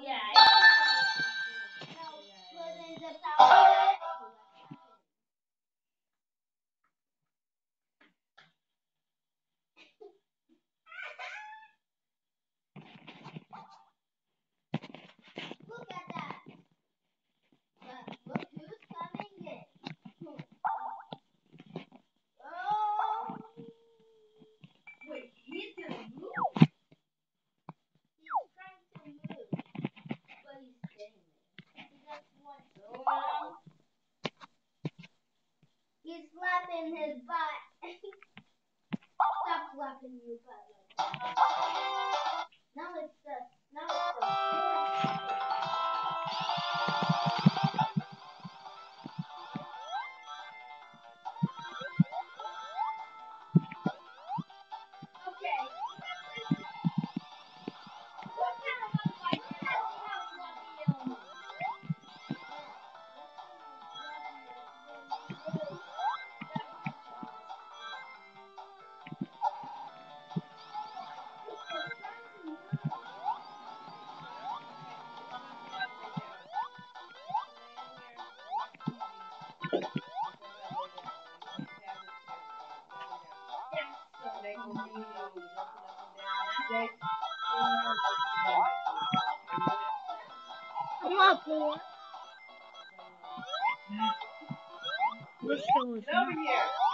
yeah. He's flapping his butt. Stop flapping your butt. Come on, boy. bored. Let's go. Over here.